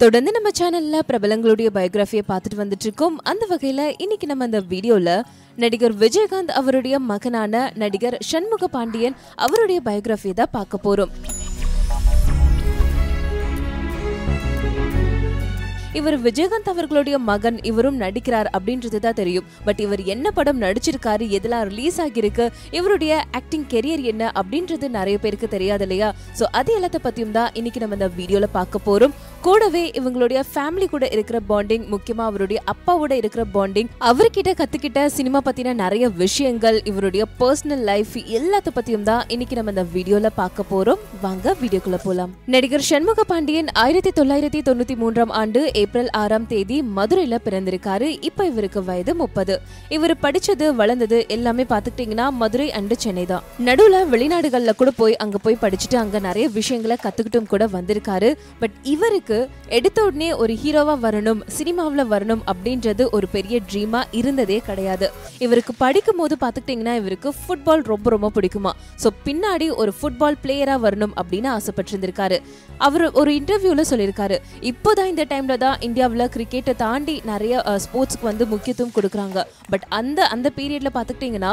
தொடர்ந்து நம்ம சேனல்ல பிரபலங்களுடைய பயோகிராஃபியை பார்த்துட்டு வந்துட்டு இருக்கோம் அந்த வகையில இன்னைக்கு நம்ம இந்த வீடியோல நடிகர் விஜயகாந்த் அவருடைய மகனான நடிகர் சண்முக பாண்டியன் அவருடைய பயோகிராஃபியை தான் பார்க்க போறோம். இவர் விஜயகாந்த் அவர்களுடைய மகன் இவரும் நடிக்கிறார் அப்படின்றது தான் தெரியும். பட் இவர் என்ன படம் நடிச்சிருக்காரு எதெல்லாம் ரிலீஸ் ஆகியிருக்கு இவருடைய ஆக்டிங் கெரியர் என்ன அப்படின்றது நிறைய பேருக்கு தெரியாது இல்லையா? ஸோ அது எல்லாத்த பத்தியும் தான் இன்னைக்கு நம்ம இந்த வீடியோல பார்க்க போறோம். கூடவே இவங்களுடைய ஃபேமிலி கூட இருக்கிற பாண்டிங் முக்கியமா அவருடைய அப்பாவோட இருக்கிற பாண்டிங் அவர்கிட்ட கத்துக்கிட்ட சினிமா பத்தின நிறைய விஷயங்கள் இவருடைய பர்சனல் லைஃப் எல்லாத்த பத்தியும் தான் இன்னைக்கு நம்ம இந்த வீடியோல பார்க்க போறோம். வாங்க வீடியோக்குள்ள போலாம். நடிகர் சண்முக பாண்டியன் ஆயிரத்தி தொள்ளாயிரத்தி தொண்ணூத்தி மூன்றாம் ஆண்டு ஏப்ரல் ஆறாம் தேதி மதுரையில பிறந்திருக்காரு. இப்ப இவருக்கு வயது முப்பது. இவர் படிச்சது வளர்ந்தது எல்லாமே பாத்துக்கிட்டீங்கன்னா மதுரை அண்டு சென்னை தான். நடுவுல வெளிநாடுகள்ல கூட போய் அங்க போய் படிச்சுட்டு அங்க நிறைய விஷயங்களை கத்துக்கிட்டும் கூட வந்திருக்காரு. பட் இவருக்கு எடுத்த உடனே ஒரு ஹீரோவா வரணும் சினிமாவுல வரணும் அப்படின்றது ஒரு பெரிய ட்ரீமா இருந்ததே கிடையாது. இவருக்கு படிக்கும் போது பாத்துக்கிட்டீங்கன்னா இவருக்கு ஃபுட்பால் ரொம்ப ரொம்ப பிடிக்குமா? சோ பின்னாடி ஒரு ஃபுட்பால் பிளேயரா வரணும் அப்படின்னு ஆசைப்பட்டிருந்திருக்காரு. அவர் ஒரு இன்டர்வியூல சொல்லியிருக்காரு. இப்போதான் இந்த டைம்ல தான் இந்தியாவில் கிரிக்கெட்டை தாண்டி நிறைய ஸ்போர்ட்ஸ்க்கு வந்து முக்கியத்துவம் கொடுக்குறாங்க. பட் அந்த அந்த பீரியட்ல பார்த்துக்கிட்டிங்கன்னா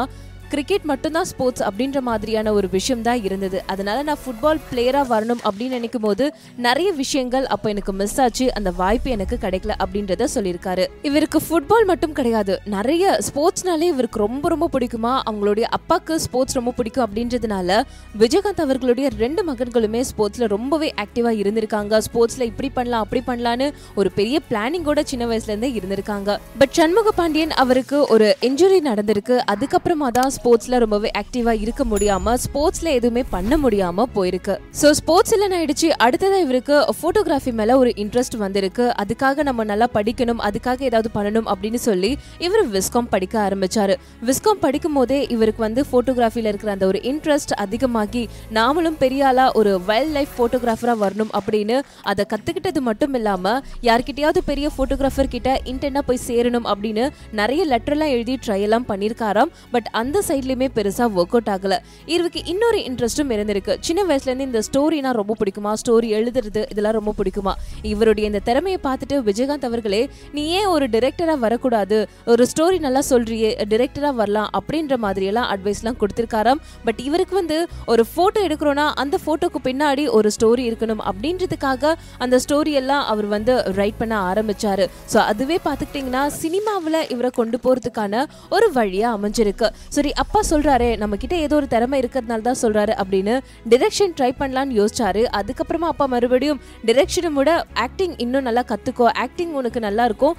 கிரிக்கெட் மட்டும்தான் ஸ்போர்ட்ஸ் அப்படின்ற மாதிரியான ஒரு விஷயம் தான் இருந்தது. அதனால நான் ஃபுட்பால் பிளேயராக வரணும் அப்படின்னு நினைக்கும் போது நிறைய விஷயங்கள் அப்போ எனக்கு மிஸ் ஆச்சு. அந்த வாய்ப்பு எனக்கு கிடைக்கல அப்படின்றத சொல்லியிருக்காரு. இவருக்கு ஃபுட்பால் மட்டும் கிடையாது. நிறைய ஸ்போர்ட்ஸ்னாலே இவருக்கு ரொம்ப ரொம்ப பிடிக்குமா? அவங்களுடைய அப்பாக்கு ஸ்போர்ட்ஸ் ரொம்ப பிடிக்கும் அப்படின்றதுனால விஜயகாந்த் அவர்களுடைய ரெண்டு மகன்களுமே ஸ்போர்ட்ஸில் ரொம்பவே ஆக்டிவாக இருந்திருக்காங்க. ஸ்போர்ட்ஸில் இப்படி பண்ணலாம் அப்படி பண்ணலான்னு ஒரு பெரிய பிளானிங்கோட சின்ன வயசுலேருந்தே இருந்திருக்காங்க. பட் சண்முக பாண்டியன் அவருக்கு ஒரு இன்ஜுரி நடந்திருக்கு. அதுக்கப்புறமா தான் ஸ்போர்ட்ஸ்ல ரொம்பவே ஆக்டிவா இருக்க முடியாம ஸ்போர்ட்ஸ்ல எதுவுமே பண்ண முடியாம போயிருக்கு. சோ ஸ்போர்ட்ஸ் இல்லைன்னு ஆயிடுச்சு. அடுத்ததா இவருக்கு போட்டோகிராஃபி மேல ஒரு இன்ட்ரெஸ்ட் வந்திருக்கு. அதுக்காக நம்ம நல்லா படிக்கணும் அதுக்காக ஏதாவது பண்ணணும் அப்படின்னு சொல்லி இவர் விஸ்காம் படிக்க ஆரம்பிச்சாரு. விஸ்காம் படிக்கும் போதே இவருக்கு வந்து போட்டோகிராஃபில இருக்கிற அந்த ஒரு இன்ட்ரெஸ்ட் அதிகமாகி நாமளும் பெரிய ஆளா ஒரு வைல்ட் லைஃப் போட்டோகிராஃபரா வரணும் அப்படின்னு அதை கத்துக்கிட்டது மட்டும் இல்லாம யார்கிட்டயாவது பெரிய போட்டோகிராஃபர் கிட்ட இன்டென்னா போய் சேரணும் அப்படின்னு நிறைய லெட்டர்லாம் எழுதி ட்ரை எல்லாம் பண்ணியிருக்காராம். பட் அந்த சைட்லயுமே பெருசா ஒர்க் அவுட் ஆகல. இவருக்கு இன்னொரு இன்ட்ரெஸ்டும் இருந்திருக்கு. சின்ன வயசுல இருந்து இந்த ஸ்டோரினா ரொம்ப பிடிக்குமா? ஸ்டோரி எழுதுறது இதெல்லாம் ரொம்ப பிடிக்குமா? இவருடைய இந்த திறமையை பார்த்துட்டு விஜயகாந்த் அவர்களே நீ ஏன் ஒரு டிரெக்டரா வரக்கூடாது? ஒரு ஸ்டோரி நல்லா சொல்றியே டிரெக்டரா வரலாம் அப்படின்ற மாதிரி எல்லாம் அட்வைஸ்லாம் கொடுத்திருக்காராம். பட் இவருக்கு வந்து ஒரு போட்டோ எடுக்கிறோம்னா அந்த போட்டோக்கு பின்னாடி ஒரு ஸ்டோரி இருக்கணும். அப்படின்றதுக்காக அந்த ஸ்டோரி எல்லாம் அவர் வந்து ரைட் பண்ண ஆரம்பிச்சாரு. ஸோ அதுவே பார்த்துக்கிட்டிங்கன்னா சினிமாவில் இவரை கொண்டு போறதுக்கான ஒரு வழியா அமைஞ்சிருக்கு. சரி அப்பா சொல்கிறாரு நம்ம கிட்டே ஏதோ ஒரு திறமை இருக்கிறதுனால தான் சொல்கிறாரு அப்படின்னு டிரெக்ஷன் ட்ரை பண்ணலான்னு யோசிச்சாரு. அதுக்கப்புறமா அப்பா மறுபடியும் டிரெக்ஷனை விட ஆக்டிங் இன்னும் நல்லா கற்றுக்கோ ஆக்டிங் உனக்கு நல்லா இருக்கும்.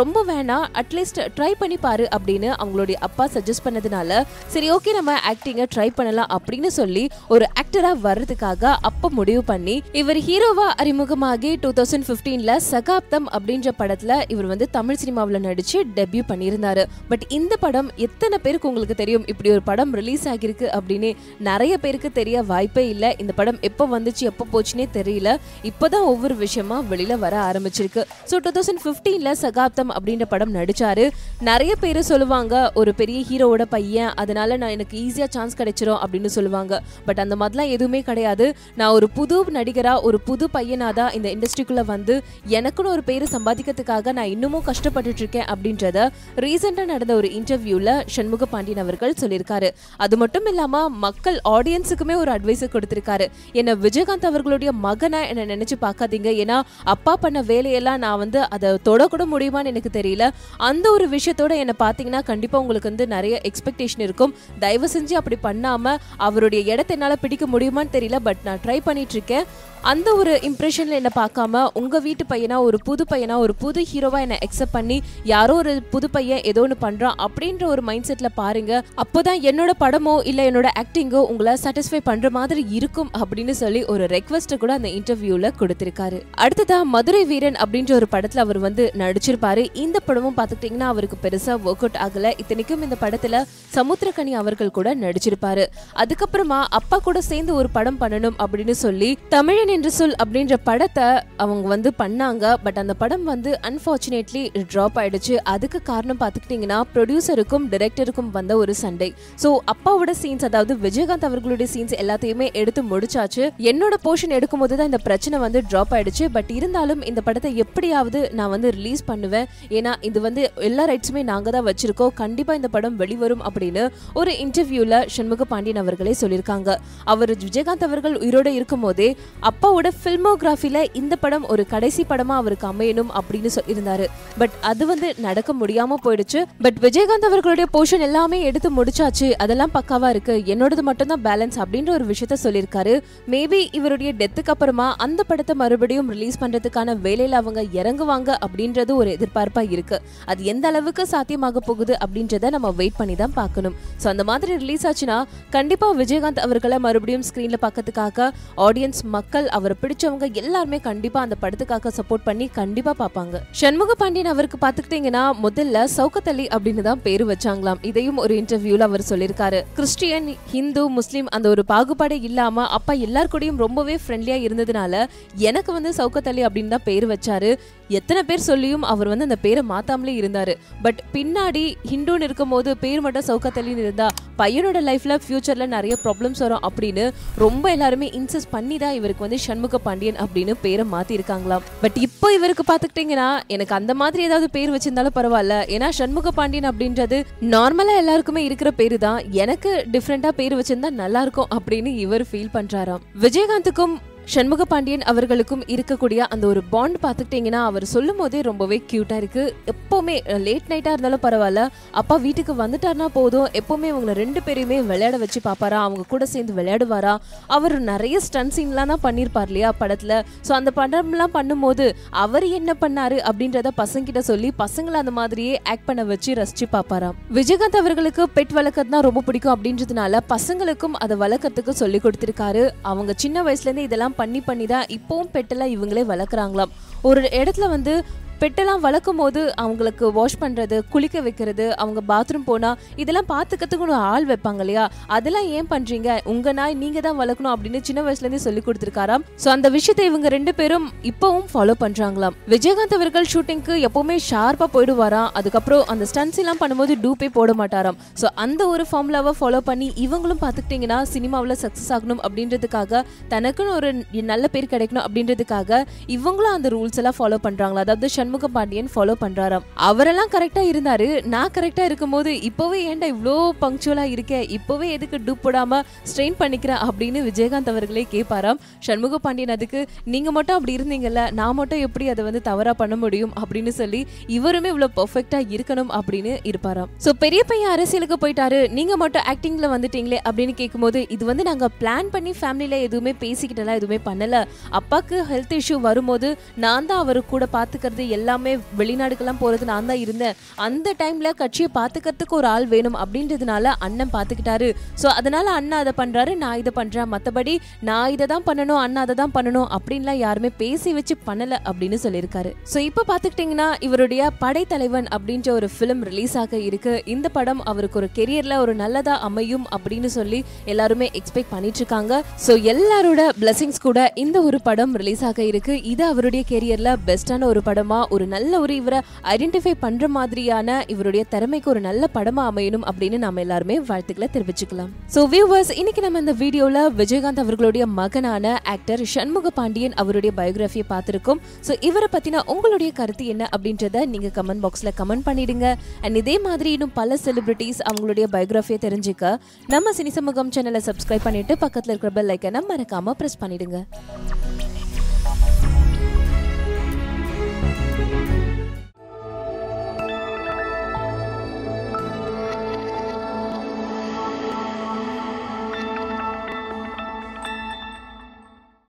ரொம்ப வேணாம் அட்லீஸ்ட் ட்ரை பண்ணி பாரு அப்படின்னு அவங்களுடைய அப்பா சஜஸ்ட் பண்ணதுனால சரி ஓகே நம்ம ஆக்டிங்கை ட்ரை பண்ணலாம் அப்படின்னு சொல்லி ஒரு ஆக்டராக வர்றதுக்காக அப்போ முடிவு பண்ணி இவர் ஹீரோவா அறிமுகமாகி டூ தௌசண்ட் ஃபிஃப்டீனில் சகாப்தம் அப்படின்ற படத்தில் இவர் வந்து தமிழ் சினிமாவில் நடித்து டெபியூ பண்ணியிருந்தாரு. பட் இந்த படம் எத்தனை பேருக்கு உங்களுக்கு தெரியும்? இப்படி ஒரு படம் ரிலீஸ் ஆகியிருக்கு அப்படின்னு நிறைய பேருக்கு தெரிய வாய்ப்பே இல்லை. இந்த படம் எப்போ வந்துச்சு எப்போ போச்சுன்னே தெரியல. இப்போதான் ஒவ்வொரு விஷயமா வெளியில வர ஆரம்பிச்சிருக்கு. ஸோ டூ தௌசண்ட் ஃபிஃப்டீன்ல சகாப்தம் அப்படின்ற படம் நடிச்சாரு. நிறைய பேர் சொல்லுவாங்க ஒரு பெரிய ஹீரோவோட பையன் அதனால நான் எனக்கு ஈஸியா சான்ஸ் கிடைச்சிரும் அப்படின்னு சொல்லுவாங்க. பட் அந்த மாதிரிலாம் எதுவுமே கிடையாது. நான் ஒரு புது நடிகரா ஒரு புது பையனாக தான் இந்த இண்டஸ்ட்ரிக்குள்ள வந்து எனக்குன்னு ஒரு பேர் சம்பாதிக்கிறதுக்காக நான் இன்னமும் கஷ்டப்பட்டுட்டு இருக்கேன் அப்படின்றத ரீசெண்டாக நடந்த ஒரு இன்டர்வியூல சண்முக பாண்டியன் அவர்கள் சொல்லியிருக்காரு. அது மட்டும் இல்லாம மக்கள் ஆடியன்ஸுக்குமே ஒரு அட்வைஸ் கொடுத்திருக்காரு. என்ன விஜயகாந்த் அவர்களுடைய மகனா என்ன நினைச்சு பார்க்காதீங்க. ஏன்னா அப்பா பண்ண வேலையெல்லாம் நான் வந்து அதை தொடக்கூட முடியுமான்னு எனக்கு தெரியல. அந்த ஒரு விஷயத்தோட என்ன பார்த்தீங்கன்னா கண்டிப்பா உங்களுக்கு வந்து நிறைய எக்ஸ்பெக்டேஷன் இருக்கும். தயவு செஞ்சு அப்படி பண்ணாம அவருடைய இடத்த என்னால் பிடிக்க முடியுமான்னு தெரியல. பட் நான் ட்ரை பண்ணிட்டு இருக்கேன். அந்த ஒரு இம்ப்ரெஷனில் என்ன பார்க்காம உங்கள் வீட்டு பையனா ஒரு புது பையனாக ஒரு புது ஹீரோவாக என்னை அக்செப்ட் பண்ணி யாரோ ஒரு புது பையன் ஏதோ ஒன்று பண்ணுறான் அப்படின்ற ஒரு மைண்ட் செட்டில் பாருங்கள் அப்போ தான் என்னோட படமோ இல்லை என்னோட ஆக்டிங்கோ உங்களை சாட்டிஸ்ஃபை பண்ணுற மாதிரி இருக்கும் அப்படின்னு சொல்லி ஒரு ரெக்வஸ்ட்டை கூட அந்த இன்டர்வியூவில் கொடுத்துருக்காரு. அடுத்ததா மதுரை வீரன் அப்படின்ற ஒரு படத்தில் அவர் வந்து நடிச்சிருப்பாரு. இந்த படமும் பார்த்துக்கிட்டிங்கன்னா அவருக்கு பெருசாக ஒர்க் அவுட் ஆகலை. இத்தனைக்கும் இந்த படத்தில் சமுத்திரக்கனி அவர்கள் கூட நடிச்சிருப்பாரு. அதுக்கப்புறமா அப்பா கூட சேர்ந்து ஒரு படம் பண்ணணும் அப்படின்னு சொல்லி தமிழன் என்று சொல் அப்படின்ற படத்தை அவங்க வந்து பண்ணாங்க. பட் அந்த படம் வந்து அன்பார்ச்சுனேட்லி ட்ராப் ஆயிடுச்சு. அதுக்கு காரணம் பார்த்துக்கிட்டிங்கன்னா ப்ரொடியூசருக்கும் டிரெக்டருக்கும் வந்த ஒரு சண்டை. ஸோ அப்பாவோட சீன்ஸ் அதாவது விஜயகாந்த் அவர்களுடைய சீன்ஸ் எல்லாத்தையுமே எடுத்து முடிச்சாச்சு. என்னோட போர்ஷன் எடுக்கும்போது தான் இந்த பிரச்சனை வந்து ட்ராப் ஆயிடுச்சு. பட் இருந்தாலும் இந்த படத்தை எப்படியாவது நான் வந்து ரிலீஸ் பண்ணுவேன். ஏன்னா இது வந்து எல்லா ரைட்ஸுமே நாங்கள் தான் வச்சிருக்கோம். கண்டிப்பாக இந்த படம் வெளிவரும் அப்படின்னு ஒரு இன்டர்வியூவில் சண்முக பாண்டியன் அவர்களே சொல்லியிருக்காங்க. அவர் விஜயகாந்த் அவர்கள் உயிரோட இருக்கும் போதே அப்பாவோட ஃபில்மோகிராஃபியில் இந்த படம் ஒரு கடைசி படமாக அவருக்கு அமையணும் அப்படின்னு சொல்லியிருந்தாரு. பட் அது வந்து நடக்க முடியாமல் போயிடுச்சு. பட் விஜயகாந்த் அவர்களுடைய போர்ஷன் எல்லாமே எடுத்து முடிச்சாச்சு. அதெல்லாம் பக்காவாக இருக்கு. என்னோடது மட்டும்தான் பேலன்ஸ் அப்படின்ற ஒரு விஷயத்த சொல்லியிருக்காரு. மேபி இவருடைய டெத்துக்கு அப்புறமா அந்த படத்தை மறுபடியும் ரிலீஸ் பண்ணுறதுக்கான வேலையில் அவங்க இறங்குவாங்க அப்படின்றது ஒரு எதிர்பார்ப்பாக இருக்கு. அது எந்த அளவுக்கு சாத்தியமாக போகுது அப்படின்றத நம்ம வெயிட் பண்ணி தான் பார்க்கணும். ஸோ அந்த மாதிரி ரிலீஸ் ஆச்சுன்னா கண்டிப்பாக விஜயகாந்த் அவர்களை மறுபடியும் ஸ்க்ரீனில் பார்க்கறதுக்காக ஆடியன்ஸ் மக்கள் அவரை பிடிச்சவங்க எல்லாருமே கண்டிப்பா அந்த படத்துக்காக சப்போர்ட் பண்ணி கண்டிப்பா பார்ப்பாங்க. சண்முக பாண்டியன் அவருக்கு பாத்துக்கிட்டீங்கன்னா முதல்ல சவுக்கத்தலி அப்படின்னு தான் பேரு வச்சாங்களாம். இதையும் ஒரு இன்டர்வியூல அவர் சொல்லியிருக்காரு. கிறிஸ்டியன் ஹிந்து முஸ்லீம் அந்த ஒரு பாகுபாடே இல்லாம அப்பா எல்லார் கூடயும் ரொம்பவே ஃப்ரெண்ட்லியா இருந்ததுனால எனக்கு வந்து சவுக்கத்தலி அப்படின்னு தான் பேர் வச்சாரு. எத்தனை பேர் சொல்லியும் அவர் வந்து அந்த பேரை மாத்தாமலே இருந்தாரு. பட் பின்னாடி ஹிந்துன்னு இருக்கும்போது பேர் மட்டும் சவுக்கத்தலின்னு இருந்தா பையனோட லைஃப்ல ஃபியூச்சர்ல நிறைய ப்ராப்ளம்ஸ் வரும் அப்படின்னு ரொம்ப எல்லாருமே இன்சஸ்ட் பண்ணி தான் இவருக்கு வந்து சண்முக பாண்டியன் அப்படின்னு பேரை மாத்தி இருக்காங்களாம் பட் இப்போ இவருக்கு பாத்துக்கிட்டீங்கன்னா எனக்கு அந்த மாதிரி ஏதாவது பேர் வச்சிருந்தாலும் பரவாயில்ல. ஏன்னா சண்முக பாண்டியன் அப்படின்றது நார்மலா எல்லாருக்குமே இருக்கிற பேரு தான் எனக்கு டிஃப்ரெண்டா பேர் வச்சிருந்தா நல்லா இருக்கும் அப்படின்னு இவர் ஃபீல் பண்றாராம். விஜயகாந்துக்கும் சண்முக பாண்டியன் அவர்களுக்கும் இருக்கக்கூடிய அந்த ஒரு பாண்ட் பார்த்துக்கிட்டிங்கன்னா அவர் சொல்லும் போதே ரொம்பவே க்யூட்டாக இருக்கு. எப்போவுமே லேட் நைட்டாக இருந்தாலும் பரவாயில்ல. அப்பா வீட்டுக்கு வந்துட்டார்னா போதும். எப்போவுமே இவங்களை ரெண்டு பேரையுமே விளையாட வச்சு பார்ப்பாரா? அவங்க கூட சேர்ந்து விளையாடுவாரா? அவர் நிறைய ஸ்டன் சீன்லாம் தான் பண்ணியிருப்பார் இல்லையா படத்தில். ஸோ அந்த படம்லாம் பண்ணும்போது அவர் என்ன பண்ணார் அப்படின்றத பசங்கிட்ட சொல்லி பசங்களை அந்த மாதிரியே ஆக்ட் பண்ண வச்சு ரசித்து பார்ப்பாராம். விஜயகாந்த் அவர்களுக்கு பெட் வளர்க்கறது தான் ரொம்ப பிடிக்கும் அப்படின்றதுனால பசங்களுக்கும் அதை வளர்க்கறதுக்கு சொல்லி கொடுத்துருக்காரு. அவங்க சின்ன வயசுலேருந்து இதெல்லாம் பண்ணி பண்ணி தான் இப்போவும் பெட்டெல்லாம் இவங்களே வளர்க்குறாங்களாம். ஒரு இடத்துல வந்து பெட்டெல்லாம் வளர்க்கும் போது அவங்களுக்கு வாஷ் பண்ணுறது குளிக்க வைக்கிறது அவங்க பாத்ரூம் போனால் இதெல்லாம் பார்த்துக்கிறதுக்கு ஒரு ஆள் வைப்பாங்க இல்லையா? அதெல்லாம் ஏன் பண்ணுறீங்க உங்கள் நாய் நீங்கள் தான் வளர்க்கணும் அப்படின்னு சின்ன வயசுலேருந்தே சொல்லி கொடுத்துருக்காராம். ஸோ அந்த விஷயத்தை இவங்க ரெண்டு பேரும் இப்போவும் ஃபாலோ பண்ணுறாங்களாம் விஜயகாந்த் அவர்கள் ஷூட்டிங்க்கு எப்போவுமே ஷார்ப்பாக போயிடுவாராம். அதுக்கப்புறம் அந்த ஸ்டன்ஸ் எல்லாம் பண்ணும்போது டூப்பே போட மாட்டாராம். ஸோ அந்த ஒரு ஃபார்முலாவை ஃபாலோ பண்ணி இவங்களும் பார்த்துக்கிட்டிங்கன்னா சினிமாவில் சக்ஸஸ் ஆகணும் அப்படின்றதுக்காக தனக்குன்னு ஒரு நல்ல பேர் கிடைக்கணும் அப்படின்றதுக்காக இவங்களும் அந்த ரூல்ஸ் எல்லாம் ஃபாலோ பண்ணுறாங்களா அதாவது சண்முக பாண்டியன் ஃபாலோ பண்றாராம். அவரெல்லாம் கரெக்டா இருந்தாரு. நான் கரெக்டா இருக்கும்போது இப்போவே ஏன்டா இவ்வளோ பங்க்சுவலா இருக்கே? இப்போவே எதுக்கு டூப் போடாம ஸ்ட்ரெயின் பண்ணிக்கிறேன் அப்படின்னு விஜயகாந்த் அவர்களே கேட்பாராம். சண்முக பாண்டியன் அதுக்கு நீங்க மட்டும் அப்படி இருந்தீங்கல்ல நான் மட்டும் எப்படி அதை வந்து தவறா பண்ண முடியும்? அப்படின்னு சொல்லி இவருமே இவ்வளவு பர்ஃபெக்டா இருக்கணும் அப்படின்னு இருப்பாராம். சோ பெரிய பையன் அரசியலுக்கு போயிட்டாரு. நீங்க மட்டும் ஆக்டிங்ல வந்துட்டீங்களே அப்படின்னு கேட்கும்போது இது வந்து நாங்க பிளான் பண்ணி ஃபேமிலியில எதுவுமே பேசிக்கிட்டலாம் எதுவுமே பண்ணல. அப்பாக்கு ஹெல்த் இஷ்யூ வரும்போது நான் தான் அவரு கூட பாத்துக்கிறது எல்லாமே வெளிநாடுக்கெல்லாம் போகிறது நான் தான் இருந்தேன். அந்த டைமில் கட்சியை பார்த்துக்கிறதுக்கு ஒரு ஆள் வேணும் அப்படின்றதுனால அண்ணன் பார்த்துக்கிட்டாரு ஸோ அதனால் அண்ணா அதை பண்ணுறாரு நான் இதை பண்ணுறேன் மற்றபடி நான் இதை தான் பண்ணணும் அண்ணா அதை தான் பண்ணணும் அப்படின்லாம் யாருமே பேசி வச்சு பண்ணலை அப்படின்னு சொல்லியிருக்காரு. ஸோ இப்போ பார்த்துக்கிட்டிங்கன்னா இவருடைய படைத்தலைவன் அப்படின்ற ஒரு ஃபிலிம் ரிலீஸ் ஆக இருக்கு. இந்த படம் அவருக்கு ஒரு கெரியரில் ஒரு நல்லதாக அமையும் அப்படின்னு சொல்லி எல்லாருமே எக்ஸ்பெக்ட் பண்ணிட்டு இருக்காங்க ஸோ எல்லாரோட பிளஸிங்ஸ் கூட இந்த ஒரு படம் ரிலீஸ் ஆக இருக்கு. இது அவருடைய கெரியரில் பெஸ்டான ஒரு படமா ஒரு நல்ல ஒரு இவரை ஐடென்டிஃபை பண்ற மாதிரியான இவருடைய திறமைக்கு ஒரு நல்ல படமாக அமையணும் அப்படின்னு நம்ம எல்லாருமே வாழ்த்துக்களை தெரிவிச்சுக்கலாம். ஸோ வியூவர்ஸ் இன்னைக்கு நம்ம இந்த வீடியோவில் விஜயகாந்த் அவர்களுடைய மகனான ஆக்டர் சண்முக பாண்டியன் அவருடைய பயோகிராஃபியை பார்த்துருக்கோம். ஸோ இவரை பற்றின உங்களுடைய கருத்து என்ன அப்படின்றத நீங்கள் கமெண்ட் பாக்ஸில் கமெண்ட் பண்ணிடுங்க. அண்ட் இதே மாதிரி இன்னும் பல செலிபிரிட்டிஸ் அவங்களுடைய பயோகிராஃபியை தெரிஞ்சுக்க நம்ம சினி சமூகம் சேனலை சப்ஸ்கிரைப் பண்ணிட்டு பக்கத்தில் இருக்கிற பெல் ஐக்கனை மறக்காமல் ப்ரெஸ் பண்ணிடுங்க.